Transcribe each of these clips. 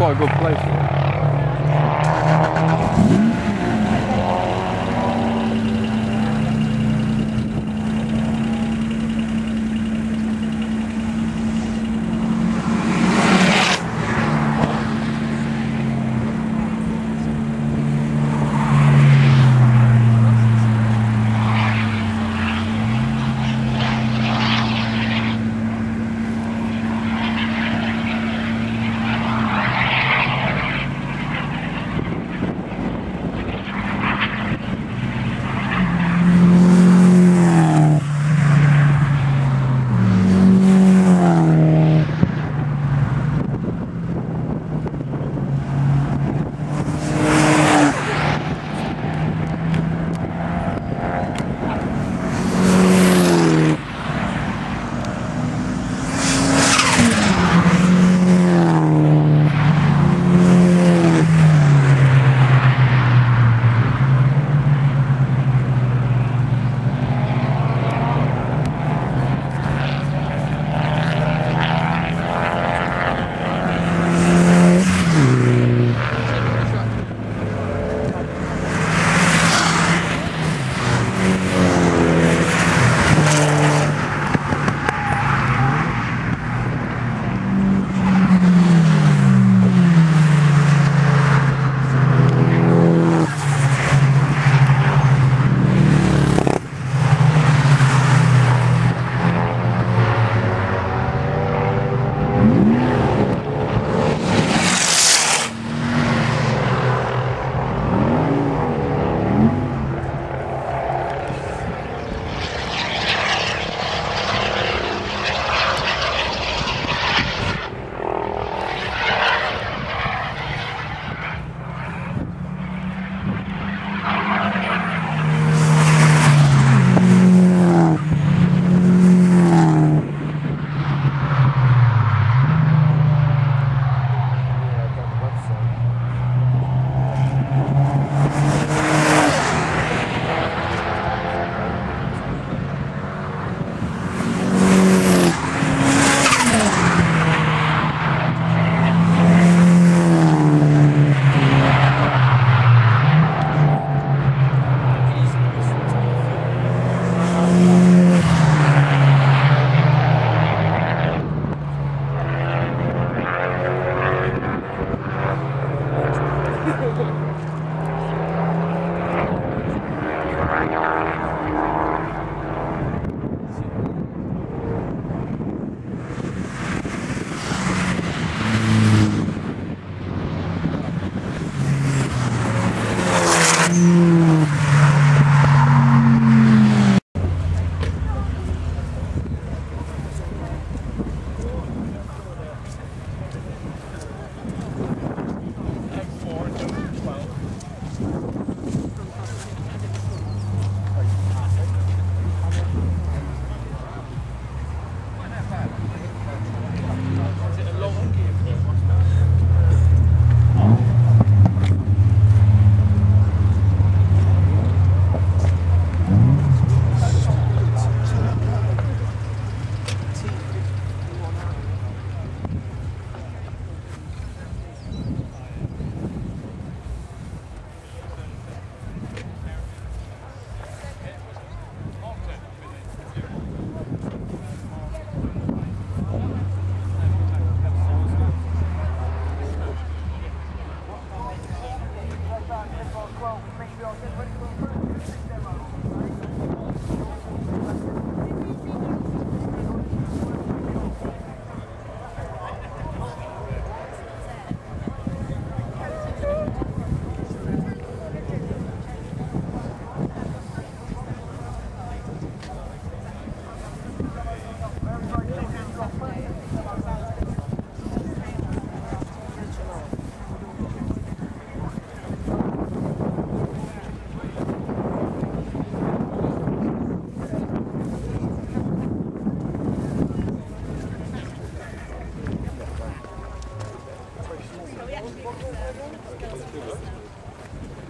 quite a good place.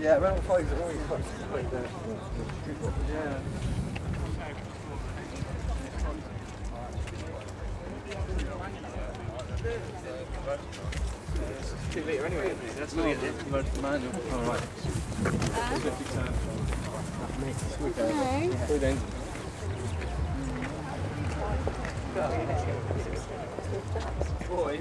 Yeah, round five are always close. Yeah. two litre anyway, isn't it? That's what it is. Most manual. All right. No. Good. Boy,